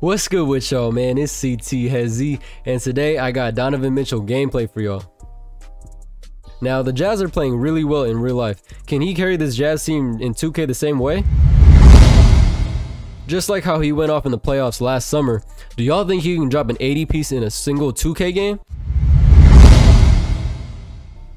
What's good with y'all, man? It's CT Hesi, and today I got Donovan Mitchell gameplay for y'all. Now, the Jazz are playing really well in real life. Can he carry this Jazz team in 2K the same way? Just like how he went off in the playoffs last summer, do y'all think he can drop an 80 piece in a single 2K game?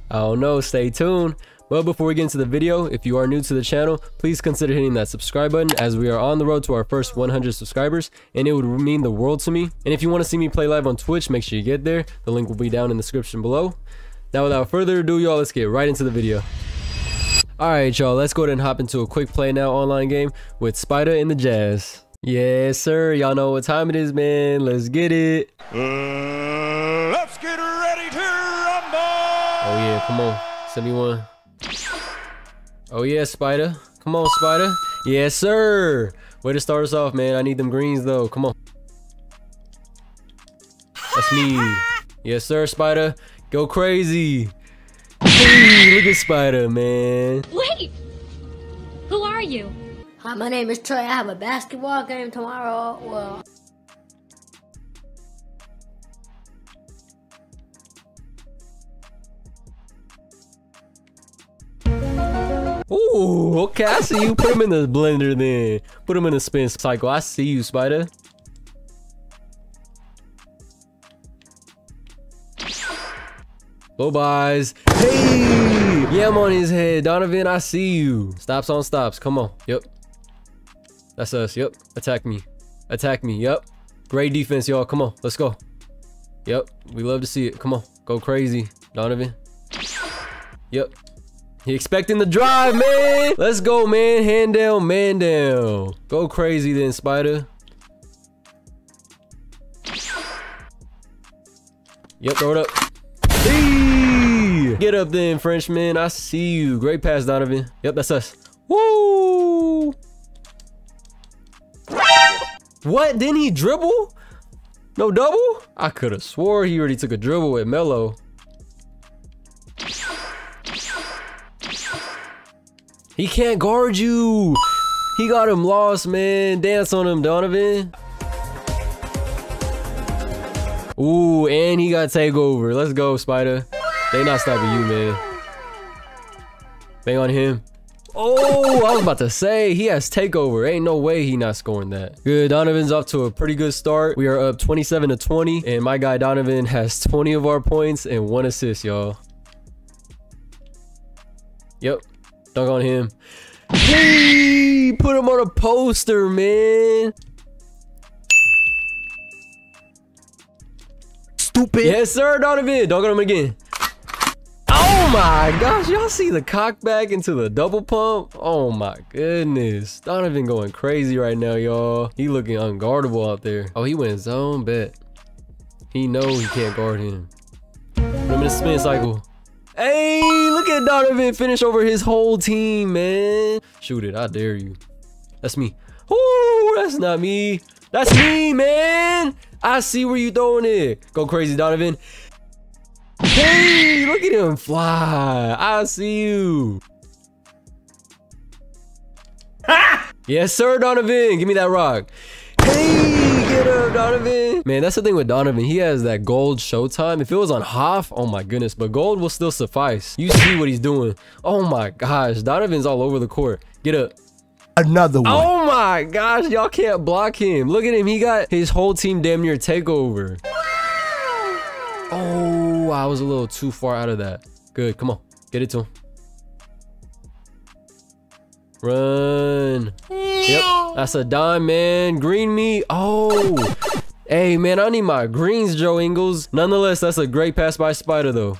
I don't know, stay tuned. But before we get into the video, if you are new to the channel, please consider hitting that subscribe button as we are on the road to our first 100 subscribers and it would mean the world to me. And if you want to see me play live on Twitch, make sure you get there. The link will be down in the description below. Now without further ado, y'all, let's get right into the video. Alright y'all, let's go ahead and hop into a quick play now online game with Spida and the Jazz. Yes sir, y'all know what time it is man, let's get it. Uh, let's get ready to rumble! Oh yeah, come on, send me one. Oh yeah, Spida. Come on, Spida. Yes, sir. Way to start us off, man. I need them greens, though. Come on. That's me. Yes, sir, Spida. Go crazy. Hey, look at Spida, man. Wait! Who are you? Hi, my name is Trey. I have a basketball game tomorrow. Well, Ooh, okay, I see you. Put him in the blender then. Put him in the spin cycle. I see you, Spida. Buys. Hey! Yeah, I'm on his head. Donovan, I see you. Stops on stops. Come on. Yep. That's us. Yep. Attack me. Attack me. Yep. Great defense, y'all. Come on. Let's go. Yep. We love to see it. Come on. Go crazy. Donovan. Yep. He expecting the drive, man. Let's go, man. Hand down, man down. Go crazy then, Spida. Yep, throw it up. Hey! Get up then, Frenchman. I see you. Great pass, Donovan. Yep, that's us. Woo! What? Didn't he dribble? No double? I could have swore he already took a dribble with Melo. He can't guard you. He got him lost, man. Dance on him, Donovan. Ooh, and he got takeover. Let's go, Spida. They not stopping you, man. Bang on him. Oh, I was about to say, he has takeover. Ain't no way he not scoring that. Good, Donovan's off to a pretty good start. We are up 27 to 20, and my guy Donovan has 20 of our points and one assist, y'all. Yep, dunk on him. Hey, put him on a poster, man. Stupid! Yes, sir, Donovan. Dunk on him again. Oh my gosh, y'all see the cock back into the double pump? Oh my goodness. Donovan going crazy right now, y'all. He looking unguardable out there. Oh, he went zone bet. He know he can't guard him. Put him in a spin cycle. Hey, look at Donovan finish over his whole team, man. Shoot it, I dare you. That's me. Ooh, that's not me. That's me, man. I see where you throwing it. Go crazy, Donovan. Hey, look at him fly. I see you. yes, sir, Donovan. Give me that rock. Hey, get up, Donovan. Man, that's the thing with Donovan. He has that gold showtime. If it was on half, oh my goodness, but gold will still suffice. You see what he's doing. Oh my gosh, Donovan's all over the court. Get up. Another one. Oh my gosh, y'all can't block him. Look at him. He got his whole team damn near takeover. Oh, I was a little too far out of that. Good. Come on. Get it to him. Run. Yep. That's a dime, man. Green me. Oh. Hey, man, I need my greens, Joe Ingles. Nonetheless, that's a great pass by Spida, though.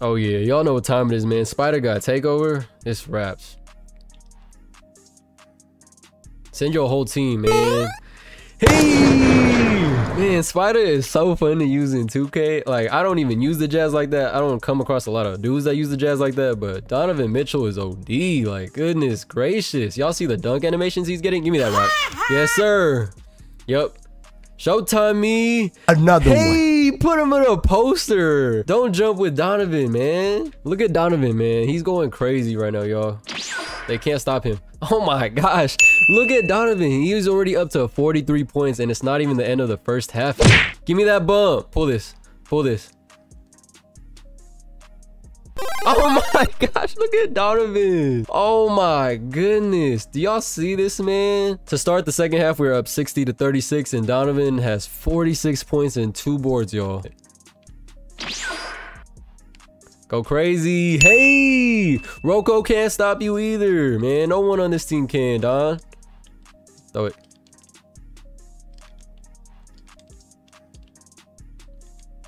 Oh, yeah. Y'all know what time it is, man. Spida got takeover. It's wraps. Send your whole team, man. Hey! Man, Spida is so fun to use in 2K. Like, I don't even use the Jazz like that. I don't come across a lot of dudes that use the Jazz like that, but Donovan Mitchell is OD. Like, goodness gracious. Y'all see the dunk animations he's getting? Give me that rock. yes, sir. Yep. Showtime me. Another one. Hey, put him in a poster. Don't jump with Donovan, man. Look at Donovan, man. He's going crazy right now, y'all. They can't stop him. Oh my gosh. Look at Donovan. He was already up to 43 points and it's not even the end of the first half. Give me that bump. Pull this. Pull this. Oh my gosh, look at Donovan. Oh my goodness. Do y'all see this, man? To start the second half, we are up 60 to 36, and Donovan has 46 points and two boards, y'all. Go crazy. Hey! Rocco can't stop you either, man. No one on this team can, Don. Throw it.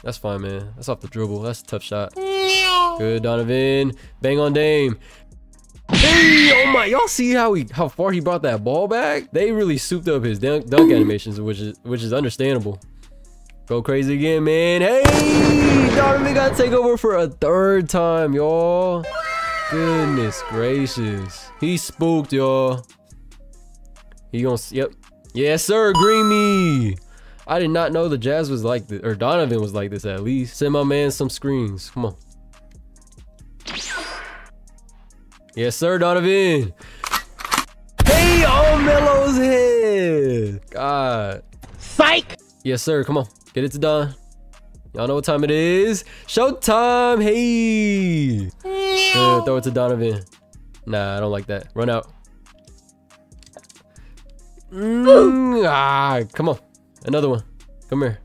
That's fine, man. That's off the dribble. That's a tough shot. Good, Donovan. Bang on Dame. Hey, oh my, y'all see how he how far he brought that ball back? They really souped up his dunk, dunk animations, which is which is understandable. Go crazy again, man. Hey, Donovan got to take over for a third time, y'all. Goodness gracious. He spooked, y'all. He gonna, yep. Yes, sir, green me. I did not know the Jazz was like this, or Donovan was like this at least. Send my man some screens. Come on. Yes, sir, Donovan. Hey, on Melo's head. God. Psych! Yes, sir. Come on. Get it to Don. Y'all know what time it is. Showtime. Hey. Good. Throw it to Donovan. Nah, I don't like that. Run out. Mm, ah, come on. Another one. Come here.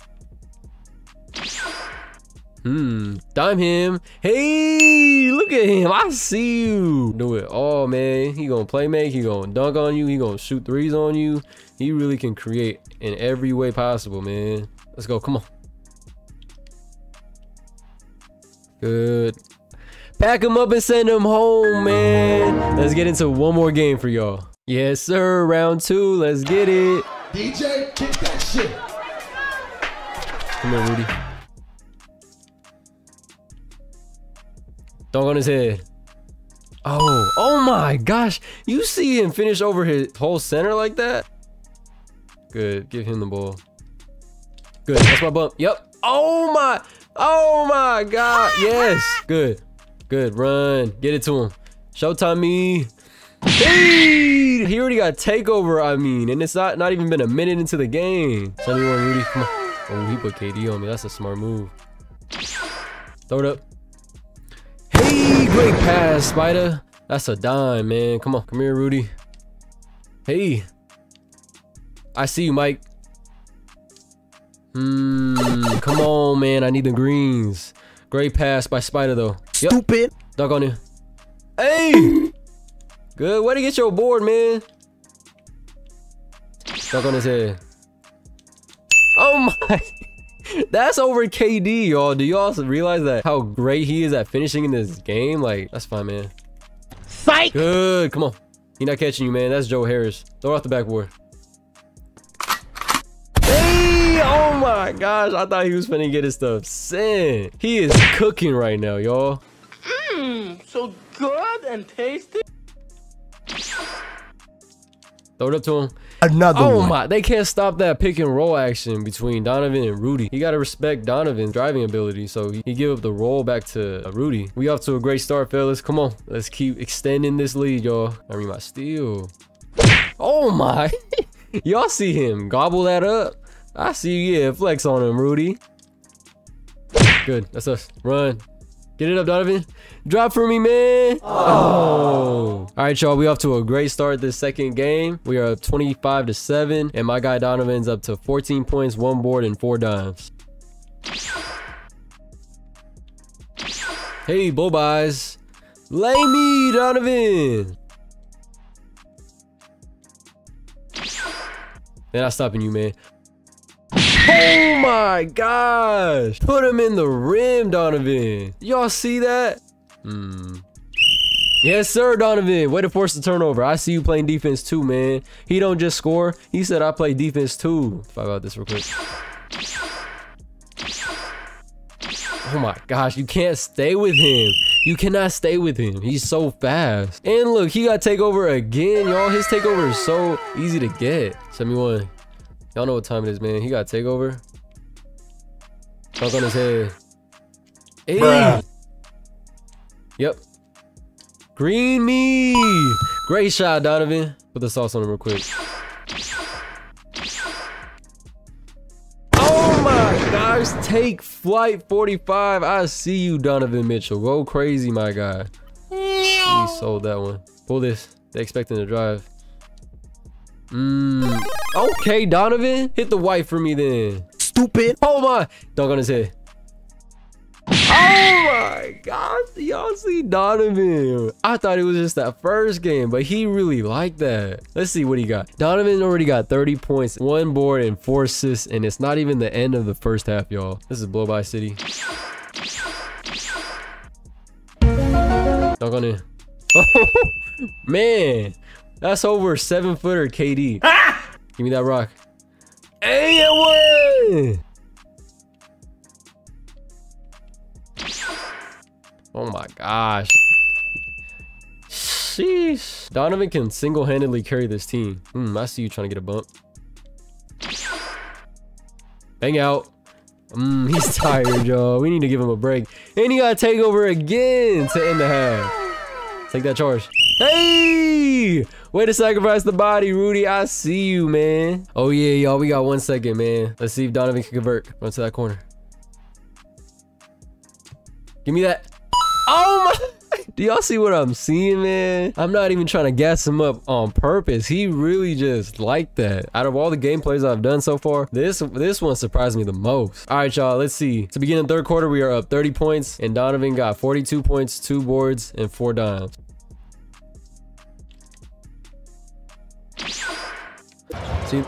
Hmm. Dime him. Hey, look at him. I see you. Do it. Oh, man. He gonna play make. He gonna dunk on you. He gonna shoot threes on you. He really can create in every way possible, man. Let's go. Come on. Good. Pack him up and send him home, man. Let's get into one more game for y'all. Yes, sir. Round two. Let's get it. DJ, kick that shit. Come here, Rudy. Dunk on his head. Oh, oh my gosh. You see him finish over his whole center like that? Good. Give him the ball. Good. That's my bump. Yep. Oh my. Oh my god. Yes. Good. Good. Run. Get it to him. Showtime me. Hey! He already got takeover, I mean, and it's not not even been a minute into the game. 71 Rudy. Come on. Oh, he put KD on me. That's a smart move. Throw it up. Hey, great pass, Spida. That's a dime, man. Come on. Come here, Rudy. Hey. I see you, Mike. Hmm. Come on, man. I need the greens. Great pass by Spida, though. Yep. Stupid. Dunk on you. Hey! Good. Way to get your board, man. Dunk on his head. Oh my. That's over KD, y'all. Do y'all realize that how great he is at finishing in this game? Like, that's fine, man. Psych! Good. Come on. He not catching you, man. That's Joe Harris. Throw off the backboard. Hey! Oh my gosh. I thought he was finna get his stuff sent. He is cooking right now, y'all. Mmm. So good and tasty. Throw it up to him. Another Oh one. my, they can't stop that pick and roll action between Donovan and Rudy. You gotta respect Donovan's driving ability, so he give up the roll back to uh, Rudy. We off to a great start, fellas. Come on, let's keep extending this lead, y'all. I mean, my steal. Oh my, y'all see him gobble that up? I see you, yeah, flex on him, Rudy. Good, that's us. Run. Get it up, Donovan. Drop for me, man. Oh. All right, y'all. We off to a great start this second game. We are up 25 to 7. And my guy Donovan's up to 14 points, one board, and four dimes. Hey, bull. Lay me, Donovan. They're not stopping you, man. Oh my gosh! Put him in the rim, Donovan. Y'all see that? Hmm. Yes, sir, Donovan. Way to force the turnover. I see you playing defense too, man. He don't just score. He said I play defense too. I got this real quick. Oh my gosh, you can't stay with him. You cannot stay with him. He's so fast. And look, he got takeover again, y'all. His takeover is so easy to get. 71. Y'all know what time it is, man. He got takeover. Dunk on his head. Hey. Yep. Green me. Great shot, Donovan. Put the sauce on him real quick. Oh my gosh, take flight 45. I see you, Donovan Mitchell. Go crazy, my guy. He sold that one. Pull this. They expecting to drive. Mmm. Okay, Donovan. Hit the white for me then. Stupid. Oh my. Dunk on his head. Oh my gosh. Y'all see Donovan. I thought it was just that first game, but he really liked that. Let's see what he got. Donovan already got 30 points, one board, and four assists, and it's not even the end of the first half, y'all. This is blow by city. Dunk on it. Oh, man. That's over seven footer KD. Ah! Give me that rock. Hey, it won! Oh my gosh. Sheesh. Donovan can single-handedly carry this team. Hmm, I see you trying to get a bump. Bang out. Mm, he's tired, y'all. We need to give him a break. And he got to take over again to end the half. Take that charge. Hey! Way to sacrifice the body, Rudy. I see you, man. Oh, yeah, y'all. We got one second, man. Let's see if Donovan can convert. Run to that corner. Give me that. Oh, my. Do y'all see what I'm seeing, man? I'm not even trying to gas him up on purpose. He really just liked that. Out of all the gameplays I've done so far, this this one surprised me the most. All right, y'all, let's see. To begin the third quarter, we are up 30 points, and Donovan got 42 points, two boards, and four dimes. See,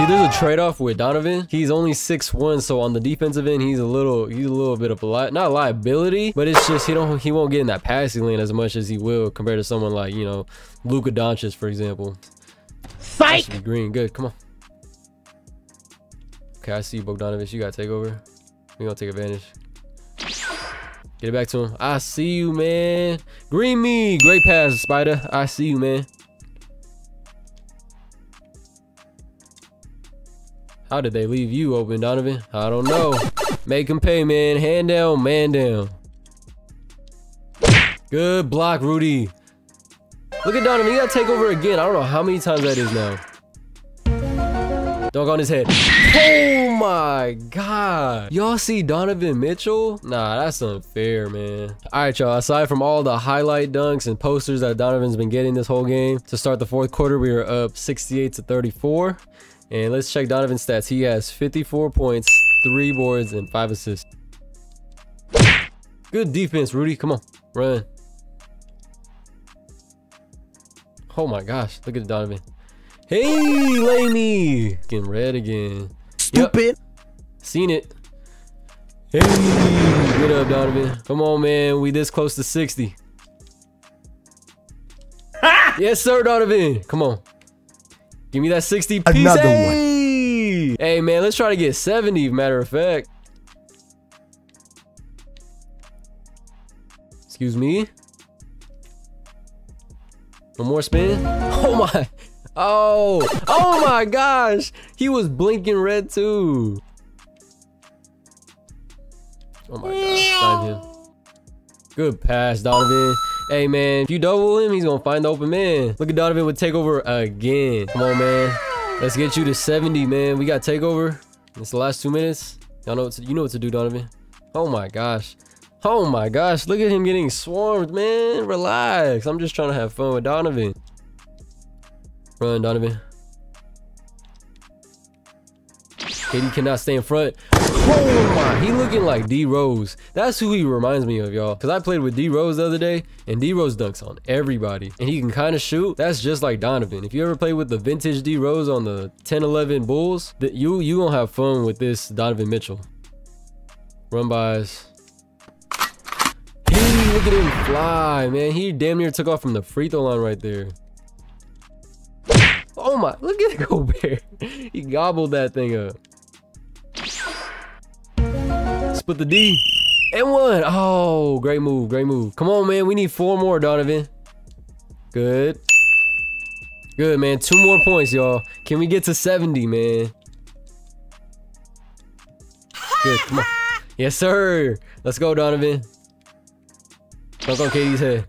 see, there's a trade-off with Donovan. He's only 6'1", so on the defensive end, he's a little, he's a little bit of a li not liability, but it's just he don't, he won't get in that passing lane as much as he will compared to someone like you know, Luka Doncic, for example. Psych. Green. Good. Come on. Okay, I see you, Bogdanovich. You gotta take over. We gonna take advantage. Get it back to him. I see you, man. Green me. Great pass, Spida. I see you, man. How did they leave you open, Donovan? I don't know. Make him pay, man. Hand down, man down. Good block, Rudy. Look at Donovan. He got to take over again. I don't know how many times that is now. Dunk on his head. Oh my god. Y'all see Donovan Mitchell? Nah, that's unfair, man. All right, y'all. Aside from all the highlight dunks and posters that Donovan's been getting this whole game, to start the fourth quarter, we are up 68 to 34. And let's check Donovan's stats. He has 54 points, three boards, and five assists. Good defense, Rudy. Come on, run. Oh my gosh, look at Donovan. Hey, Laney. Getting red again. Stupid. Yep. Seen it. Hey, get up, Donovan. Come on, man. We this close to 60. yes, sir, Donovan. Come on. Give me that 60 piece. Another one. Hey! Hey, man, let's try to get 70, matter of fact. Excuse me. One more spin. Oh my. Oh. Oh my gosh. He was blinking red too. Oh my gosh. Good pass, Donovan. Hey man, if you double him, he's gonna find the open man. Look at Donovan with takeover again. Come on, man. Let's get you to 70, man. We got takeover. It's the last two minutes. Y'all know what to, you know what to do, Donovan. Oh my gosh. Oh my gosh. Look at him getting swarmed, man. Relax. I'm just trying to have fun with Donovan. Run, Donovan. KD cannot stay in front. Oh my, he looking like D Rose. That's who he reminds me of, y'all. Cause I played with D Rose the other day, and D Rose dunks on everybody, and he can kind of shoot. That's just like Donovan. If you ever play with the vintage D Rose on the 10-11 Bulls, that you you gonna have fun with this Donovan Mitchell. Run bys. Hey, look at him fly, man. He damn near took off from the free throw line right there. Oh my, look at Gobert. Go he gobbled that thing up. Split the D. And one. Oh, great move. Great move. Come on, man. We need four more, Donovan. Good. Good, man. Two more points, y'all. Can we get to 70, man? Good. Come on. Yes, sir. Let's go, Donovan. Dunk on KD's head.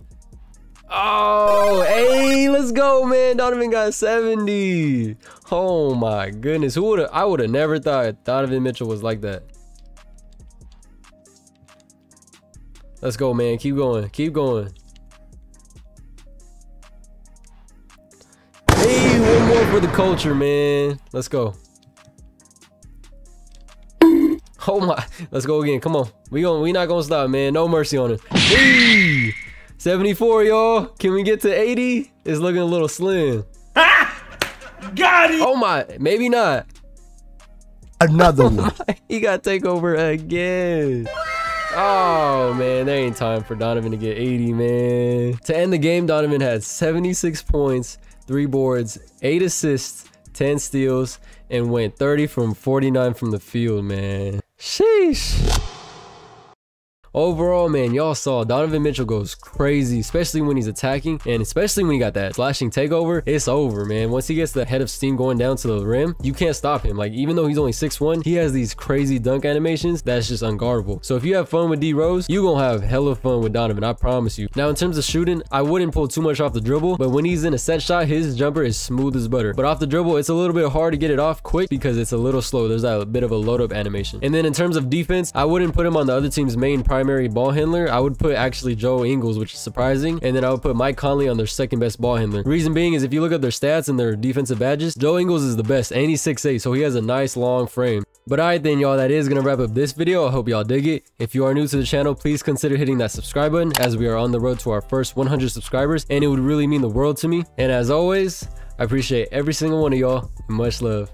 Oh, hey, let's go, man. Donovan got 70. Oh my goodness. Who would have I would have never thought Donovan Mitchell was like that. Let's go, man. Keep going. Keep going. Hey, one more for the culture, man. Let's go. Oh my, let's go again. Come on. We going we not gonna stop, man. No mercy on him. Hey! 74, y'all. Can we get to 80? It's looking a little slim. Ah! Got it! Oh my, maybe not. Another one. he got takeover again. Oh man, there ain't time for Donovan to get 80, man. To end the game, Donovan had 76 points, three boards, eight assists, 10 steals, and went 30 from 49 from the field, man. Sheesh. Overall, man, y'all saw Donovan Mitchell goes crazy, especially when he's attacking, and especially when he got that slashing takeover. It's over, man. Once he gets the head of steam going down to the rim, you can't stop him. Like, even though he's only 6'1", he has these crazy dunk animations that's just unguardable. So if you have fun with D Rose, you're gonna have hella fun with Donovan, I promise you. Now, in terms of shooting, I wouldn't pull too much off the dribble, but when he's in a set shot, his jumper is smooth as butter. But off the dribble, it's a little bit hard to get it off quick because it's a little slow. There's that bit of a load up animation. And then in terms of defense, I wouldn't put him on the other team's main primary ball handler. I would put actually Joe Ingles, which is surprising. And then I would put Mike Conley on their second best ball handler. Reason being is if you look at their stats and their defensive badges, Joe Ingles is the best and he's 6'8", so he has a nice long frame. But alright then y'all, that is gonna wrap up this video. I hope y'all dig it. If you are new to the channel, please consider hitting that subscribe button as we are on the road to our first 100 subscribers and it would really mean the world to me. And as always, I appreciate every single one of y'all. Much love.